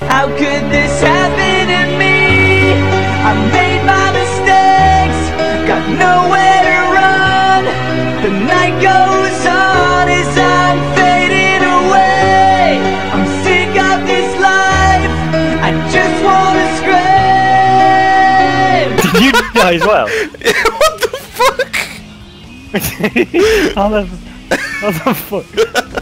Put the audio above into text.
How could this happen to me? I made my mistakes, got nowhere to run. The night goes on as I'm fading away. I'm sick of this life, I just wanna scream. Did you die as well? what the fuck? how the, how the fuck?